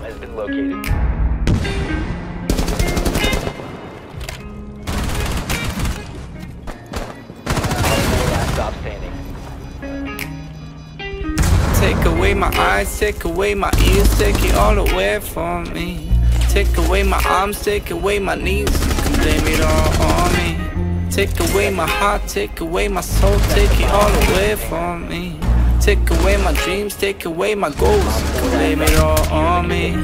located. Last stop standing. Take away my eyes, take away my ears, take it all away from me. Take away my arms, take away my knees, blame it all on me. Take away my heart, take away my soul, take it all away from me. Take away my dreams, take away my goals, blame it all on me.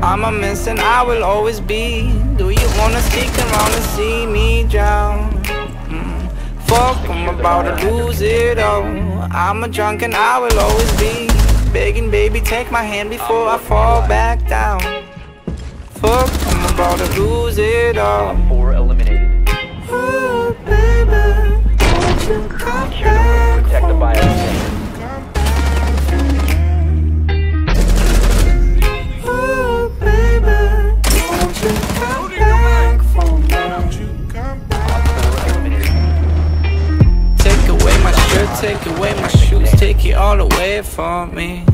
I'm a mess and I will always be. Do you wanna stick around and see me drown? Mm. Fuck, I'm about to lose it all. I'm a drunk and I will always be begging, baby, take my hand before I fall back down. Fuck, I'm about to lose it all. Take away my shoes, take it all away from me.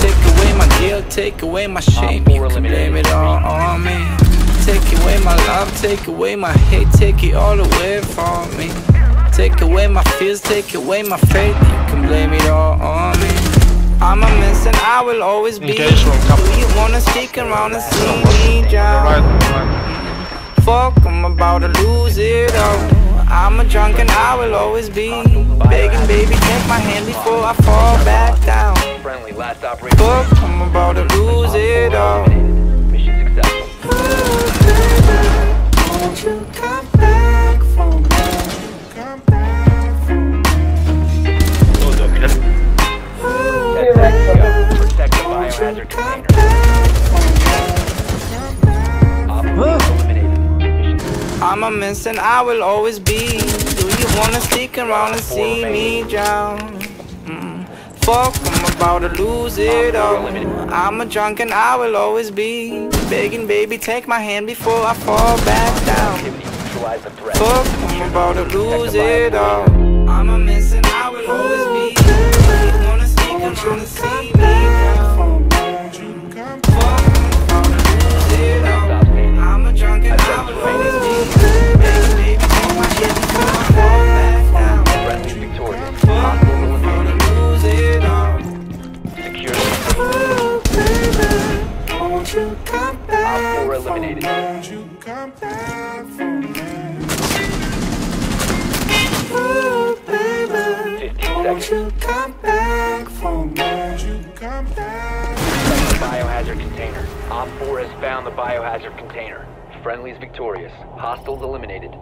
Take away my guilt, take away my shame, you can blame it all on me. Take away my love, take away my hate, take it all away from me. Take away my fears, take away my faith, you can blame it all on me. I'm a mess and I will always be. Do Engage from couple. you wanna stick around and see me drown? Right, right. Fuck, I'm about to lose it all. I'm a drunk and I will always be begging, baby, take my hand before I fall back down. Friendly. Fuck, I'm about to lose it all. Mission successful. Ooh, baby, I'm a mess and I will always be. Do you wanna stick around and see me drown? Mm. Fuck, I'm about to lose it all. I'm a drunk and I will always be begging, baby, take my hand before I fall back down. activity. Neutralize the threat. Fuck, I'm about to lose it all. I'm a mess and I will always be. Eliminated. Ooh, baby, 15 seconds. biohazard container. Op 4 has found the biohazard container. Friendly's victorious. Hostiles eliminated.